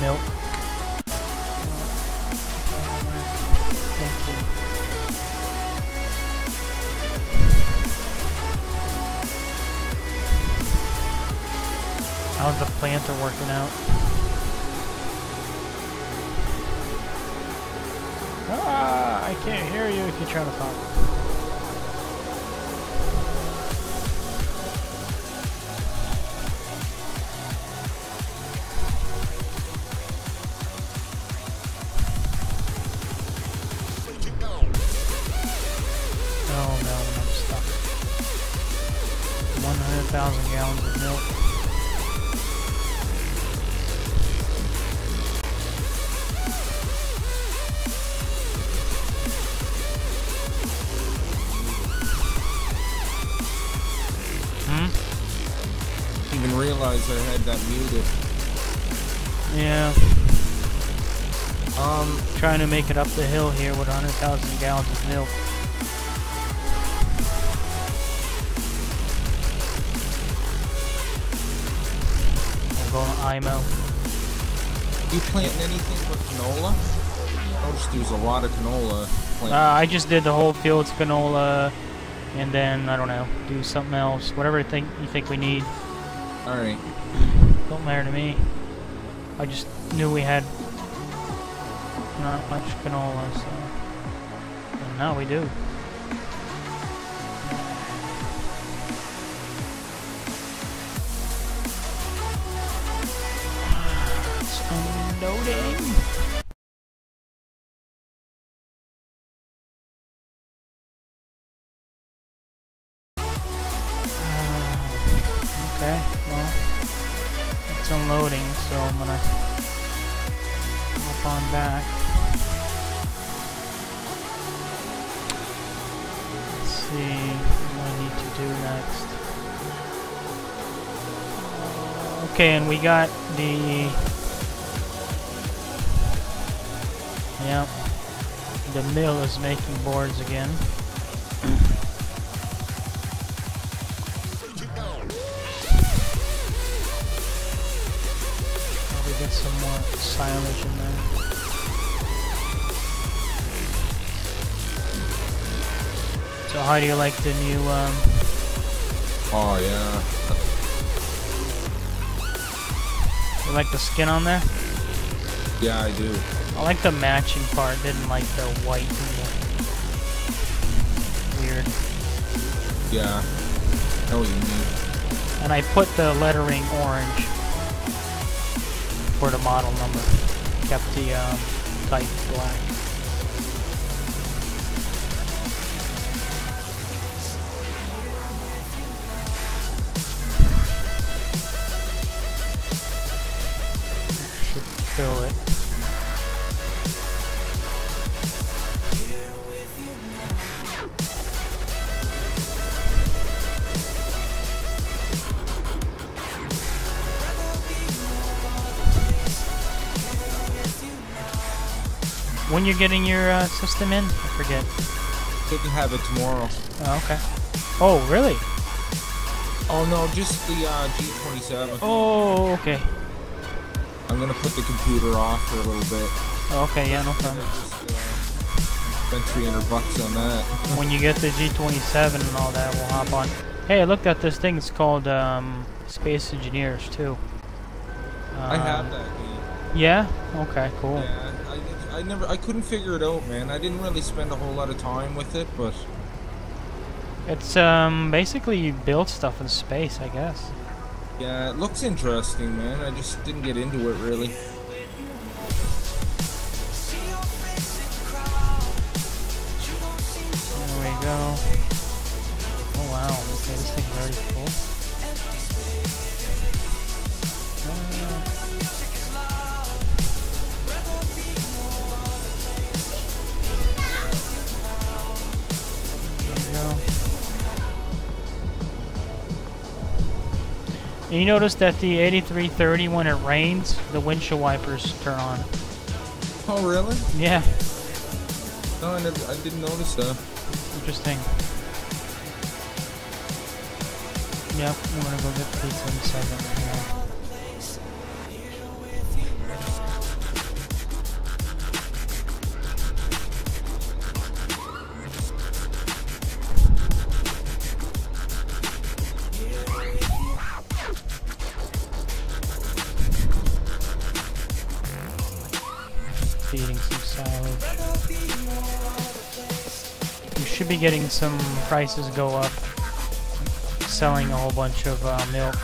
milk. Thank you. How's the planter working out? Ah, I can't hear you if you're trying to talk. 100,000 gallons of milk. Hmm? Even realize I had that muted. Yeah, Um, trying to make it up the hill here with 100,000 gallons of milk. I'm going IMO. you planting anything for canola? I noticed there's a lot of canola Uh. I just did the whole field's canola, and then, I don't know, do something else. Whatever think, you think we need. Alright. Don't matter to me. I just knew we had not much canola, so. And now we do. Unloading. Uh, okay, well. It's unloading, so I'm gonna hop on back. Let's see what I need to do next. Okay, and we got the Yep. The mill is making boards again. Probably get some more silage in there. So how do you like the new um Oh, yeah. you like the skin on there? Yeah, I do. I like the matching part, didn't like the white weird. Yeah. Know what you mean. And I put the lettering orange for the model number. Kept the um, type black. Should fill it. When you're getting your uh, system in? I forget. Couldn't have it tomorrow. Oh, okay. Oh, really? Oh, no, just the uh, G27. Oh, okay. I'm gonna put the computer off for a little bit. Oh, okay, yeah, no problem. uh, spent 300 bucks on that. when you get the G27 and all that, we'll hop on. Hey, I looked at this thing. It's called um, Space Engineers too. I have Um, that game. Yeah. Okay. Cool. Yeah, I never, I couldn't figure it out, man. I didn't really spend a whole lot of time with it, but It's um basically you build stuff in space, I guess. yeah, it looks interesting, man. I just didn't get into it really. There we go. Oh wow. Okay, this thing's already full. And you notice that the 8330, when it rains, the windshield wipers turn on. Oh, really? Yeah, No, I, never, I didn't notice that. interesting. Yep, I'm gonna go get pizza in a second. Yeah. Should be getting some prices go up. Selling a whole bunch of uh, milk.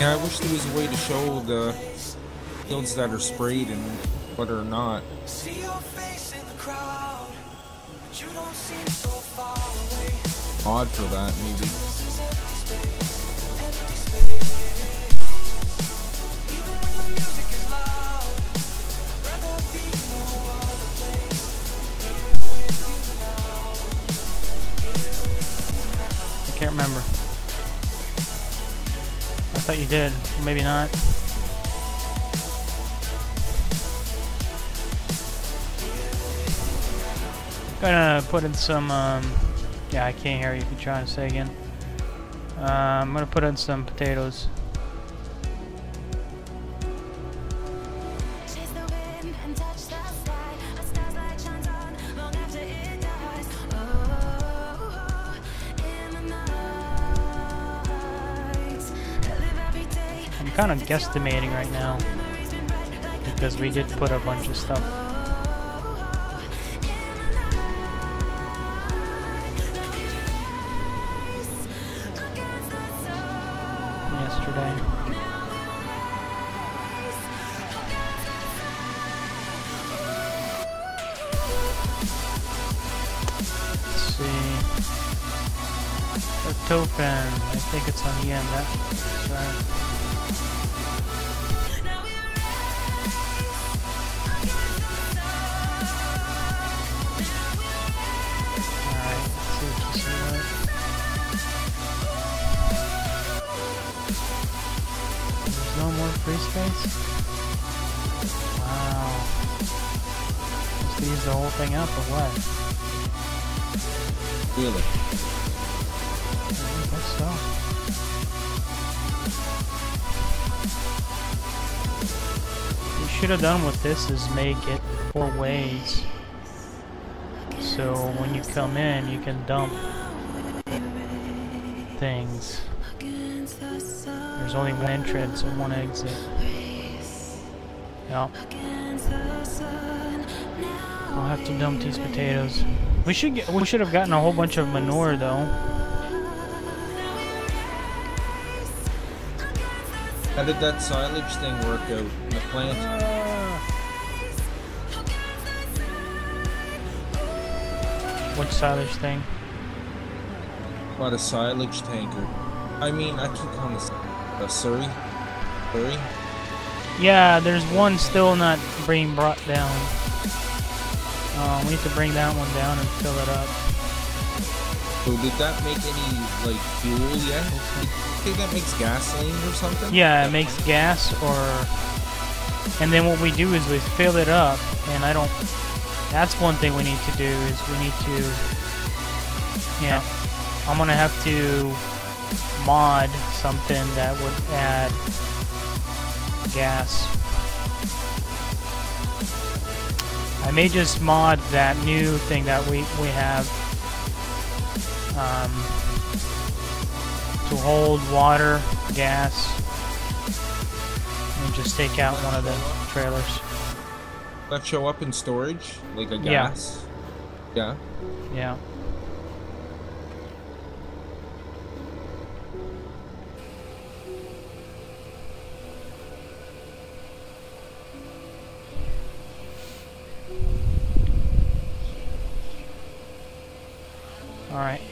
Yeah, I wish there was a way to show the fields that are sprayed and what are not. See your face in the crowd, but you don't seem so far away. Odd for that, maybe. I can't remember. I thought you did. Maybe not. Gonna put in some, um, yeah, I can't hear you if you're trying to say again. Uh, I'm gonna put in some potatoes. Chase the wind and touch the sky. A star's light shines on long after it dies. Oh, in the night. I live every day. I'm kind of guesstimating right now Memories been bright like the because we did put a bunch of stuff. Yesterday. Let's see. The token. I think it's on the end. That's right. Free space? Wow. Just use the whole thing up or what? Really. I guess so. Should have done with this is make it four ways. So when you come in, you can dump things. There's only one entrance and one exit. Yep. I'll have to dump these potatoes. We should get. We should have gotten a whole bunch of manure though. How did that silage thing work out in the plant? What silage thing? What a silage tanker. I mean, I keep calling this a Surrey. Surrey? Yeah, there's one still not being brought down. Um, we need to bring that one down and fill it up. So did that make any, like, fuel yet? I think that makes gasoline or something? Yeah, it makes gas or... And then what we do is we fill it up, and I don't... That's one thing we need to do, is we need to... Yeah, I'm gonna have to mod something that would add gas. I may just mod that new thing that we, we have um, to hold water, gas, and just take out one of the trailers. That show up in storage? Like a gas? Yeah. Yeah. Alright,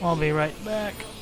I'll be right back.